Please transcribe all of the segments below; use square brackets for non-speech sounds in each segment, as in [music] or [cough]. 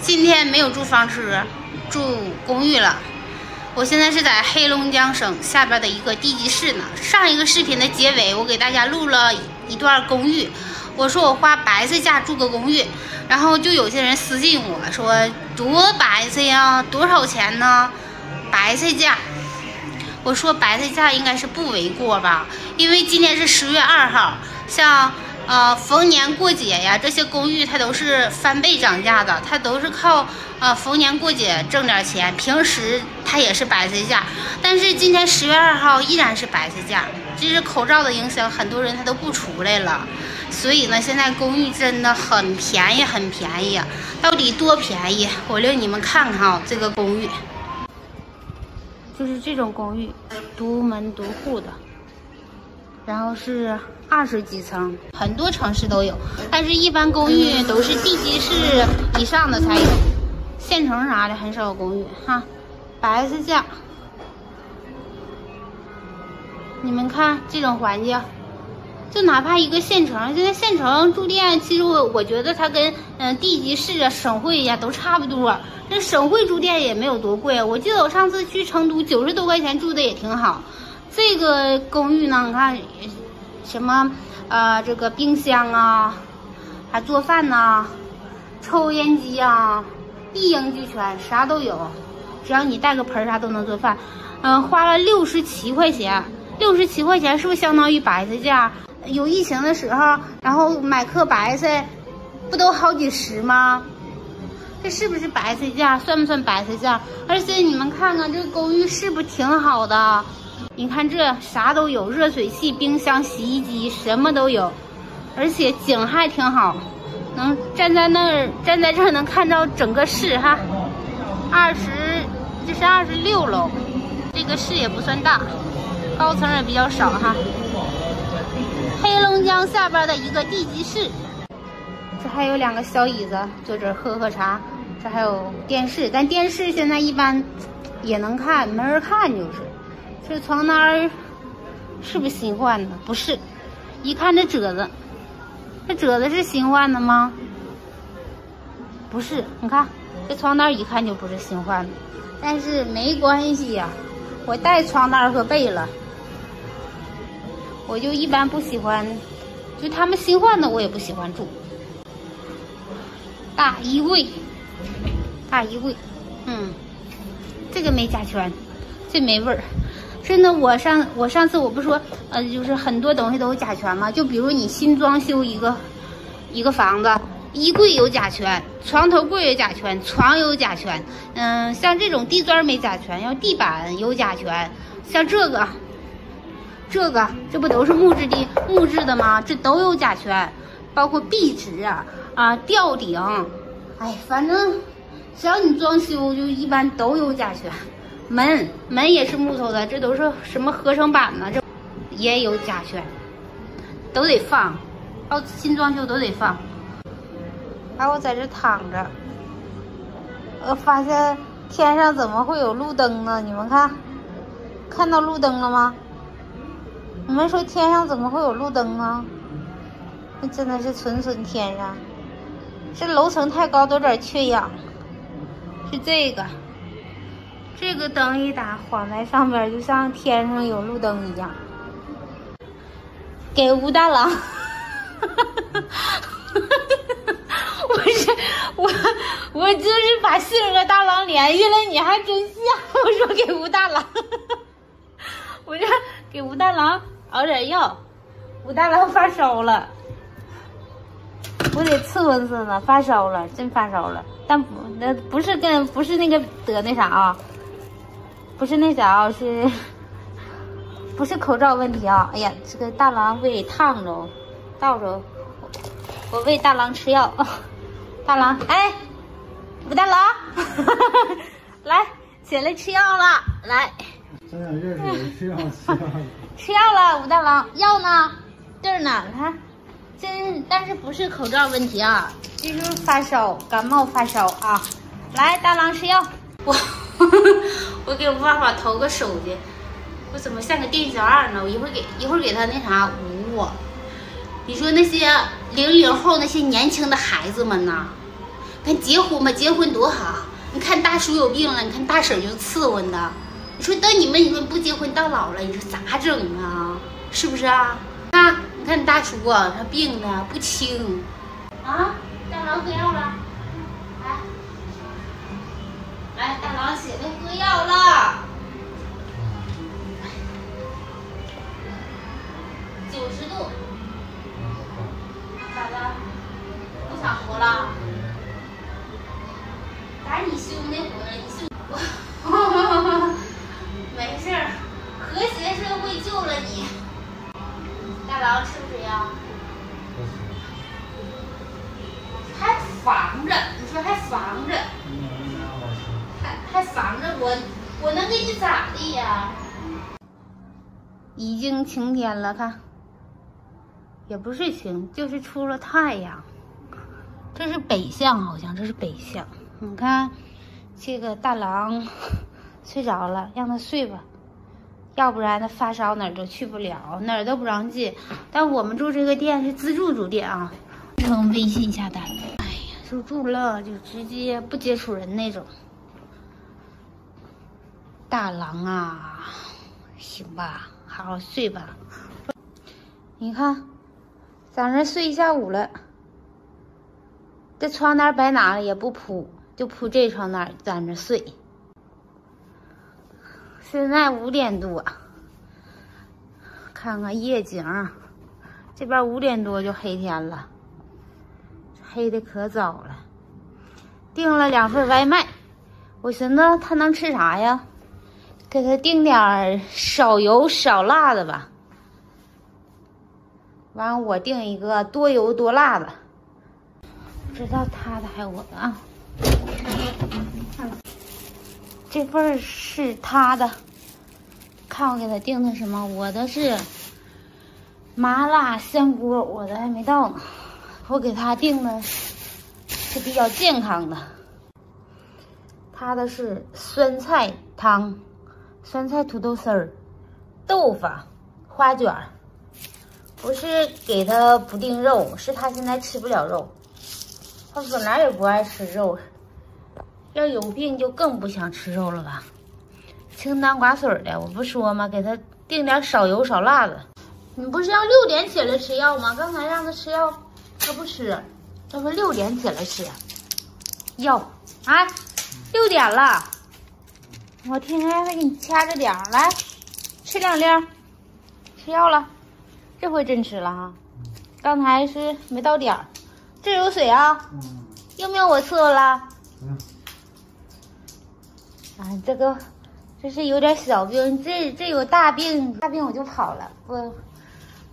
今天没有住房车，住公寓了。我现在是在黑龙江省下边的一个地级市呢。上一个视频的结尾，我给大家录了一段公寓。我说我花白菜价住个公寓，然后就有些人私信我说多白菜呀，多少钱呢？白菜价。我说白菜价应该是不为过吧，因为今天是十月二号，像。呃，逢年过节呀，这些公寓它都是翻倍涨价的，它都是靠呃逢年过节挣点钱，平时它也是白菜价。但是今天十月二号依然是白菜价，这是口罩的影响，很多人他都不出来了。所以呢，现在公寓真的很便宜，很便宜。到底多便宜？我领你们看看啊，这个公寓就是这种公寓，独门独户的。然后是二十几层，很多城市都有，但是一般公寓都是地级市以上的才有，县城啥的很少有公寓哈。白菜价，你们看这种环境，就哪怕一个县城，现在县城住店，其实我我觉得它跟嗯地级市啊、省会呀都差不多。这省会住店也没有多贵，我记得我上次去成都九十多块钱住的也挺好。这个公寓呢，你看，什么呃，这个冰箱啊，还做饭呐，抽烟机啊，一应俱全，啥都有。只要你带个盆儿，啥都能做饭。嗯，花了六十七块钱，六十七块钱是不是相当于白菜价？有疫情的时候，然后买颗白菜，不都好几十吗？这是不是白菜价？算不算白菜价？而且你们看看这个公寓是不是挺好的？你看这啥都有，热水器、冰箱、洗衣机什么都有，而且景还挺好，能站在那儿，站在这儿能看到整个市哈。二十，这是二十六楼，这个市也不算大，高层也比较少哈。黑龙江下边的一个地级市，这还有两个小椅子，坐这喝喝茶。这还有电视，但电视现在一般也能看，没人看就是。这床单是不是新换的？不是，一看这褶子，这褶子是新换的吗？不是，你看这床单一看就不是新换的。但是没关系呀，我带床单和被了。我就一般不喜欢，就他们新换的我也不喜欢住。大衣柜，大衣柜，嗯，这个没甲醛，这没味儿。真的，我上我上次我不说，呃，就是很多东西都有甲醛吗？就比如你新装修一个一个房子，衣柜有甲醛，床头柜有甲醛，床有甲醛。嗯，像这种地砖没甲醛，要地板有甲醛。像这个，这个这不都是木质的木质的吗？这都有甲醛，包括壁纸啊啊吊顶，哎，反正只要你装修，就一般都有甲醛。门门也是木头的，这都是什么合成板呢？这也有甲醛，都得放，到新装修都得放。还我在这躺着，我发现天上怎么会有路灯呢？你们看，看到路灯了吗？你们说天上怎么会有路灯呢？那真的是纯纯天上，这楼层太高，都有点缺氧。是这个。这个灯一打，晃在上边，就像天上有路灯一样。给吴大郎，[laughs] 我是我，我就是把杏和大郎联系了，你还真像。我说给吴大郎，[laughs] 我这给吴大郎熬点药，吴大郎发烧了，我得伺候伺候，发烧了，真发烧了，但不，那不是跟不是那个得那啥啊。不是那啥啊，是，[laughs] 不是口罩问题啊？哎呀，这个大郎胃烫着，倒着，我喂大郎吃药。[laughs] 大郎，哎，武大郎，[laughs] 来，起来吃药了，来。吃药，吃药。吃药了，武大郎，药呢？这儿呢，看，真，但是不是口罩问题啊？就是发烧，感冒发烧啊。来，大郎吃药，我。给我爸爸投个手去，我怎么像个店小二呢？我一会儿给一会儿给他那啥捂我。你说那些零零后那些年轻的孩子们呢？看结婚吧，结婚多好。你看大叔有病了，你看大婶就伺候呢。你说等你们你们不结婚到老了，你说咋整啊？是不是啊？啊，你看你大叔啊，他病的不轻啊。大郎喝药了，来，来，大郎起来喝药了。已经晴天了，看，也不是晴，就是出了太阳。这是北向，好像这是北向。你看，这个大郎睡着了，让他睡吧，要不然他发烧哪儿都去不了，哪儿都不让进。但我们住这个店是自助酒店啊，从微信下单。哎呀，入住了就直接不接触人那种。大郎啊，行吧，好好睡吧。你看，在那睡一下午了，这床单白拿了也不铺。就铺这床单在那睡。现在五点多，看看夜景，这边五点多就黑天了，黑的可早了。订了两份外卖，我寻思他能吃啥呀？给他订点少油少辣的吧。完，我订一个多油多辣的。不知道他的还有我的啊？这份是他的，看我给他订的什么？我的是麻辣香锅，我的还没到呢。我给他订的是比较健康的，他的是酸菜汤、酸菜土豆丝儿、豆腐、花卷儿。不是给他不订肉，是他现在吃不了肉。他本来也不爱吃肉。要有病就更不想吃肉了吧？清汤寡水的，我不说吗？给他订点少油少辣的。你不是要六点起来吃药吗？刚才让他吃药，他不吃，他说六点起来吃药。啊，六点了，我天天还给你掐着点儿，来吃两粒，吃药了，这回真吃了哈。刚才是没到点儿，这有水啊？用不用我伺候了？啊，这个这是有点小病，这这有大病，大病我就跑了，我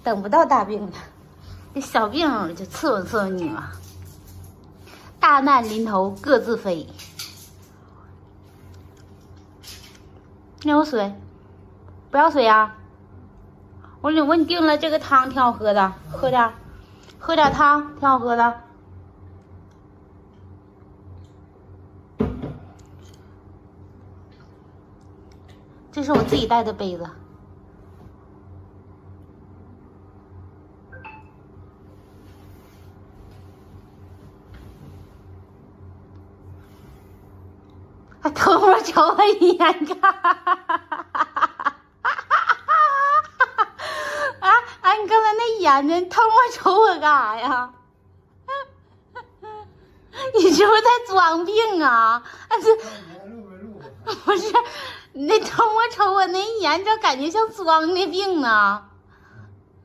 等不到大病了，这小病就伺候伺候你嘛。大难临头各自飞。那有水？不要水啊？我你我给你订了这个汤，挺好喝的，喝点，喝点汤，挺好喝的。这是我自己带的杯子，偷摸瞅我一眼，看，啊啊！你刚才那眼睛偷摸瞅我干啥呀？[laughs] 你是不是在装病啊？啊 [laughs] 这不是。那偷摸瞅我那一眼，这感觉像装的病呢，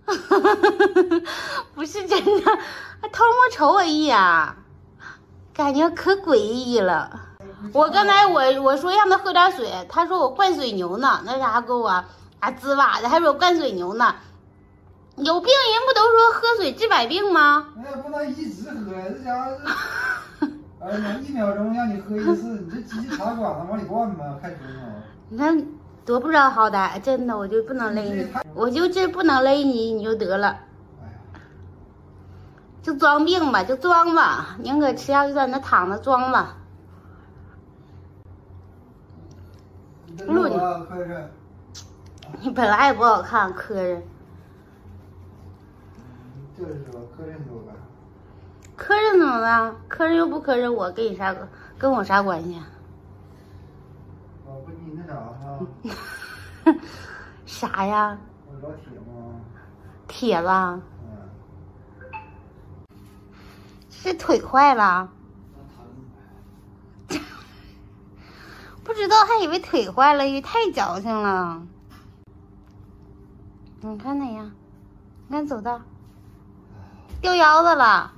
[laughs] 不是真的，还偷摸瞅我一眼，感觉可诡异了。我刚才我我说让他喝点水，他说我灌水牛呢，那家伙给我啊滋哇的，还说我灌水牛呢。有病人不都说喝水治百病吗？那也不能一直喝呀，这家伙，哎呀，一秒钟让你喝一次，你这机器插管子往里灌吧，开车吗？你看多不知道好歹，真的我就不能勒你，我就这不能勒你，你就得了，就装病吧，就装吧，宁可吃药就在那躺着装吧。录你，你本来也不好看，磕碜。就是说磕碜怎么了？磕碜又不磕碜，我跟你啥跟我啥关系？我不你那啥哈？[laughs] 啥呀？我老铁吗？铁了。嗯。是腿坏了？不知道，还以为腿坏了，因为太矫情了。你看哪样？你看走道，掉腰子了。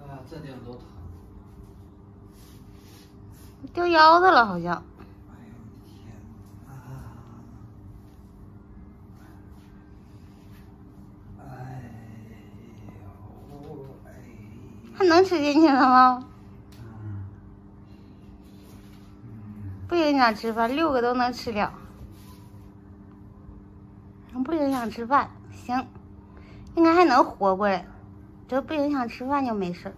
哎呀，这地方都疼。掉腰子了，好像。哎呦天啊！哎呦。还能吃进去了吗？嗯。不影响吃饭，六个都能吃了。不影响吃饭，行，应该还能活过来，只要不影响吃饭就没事。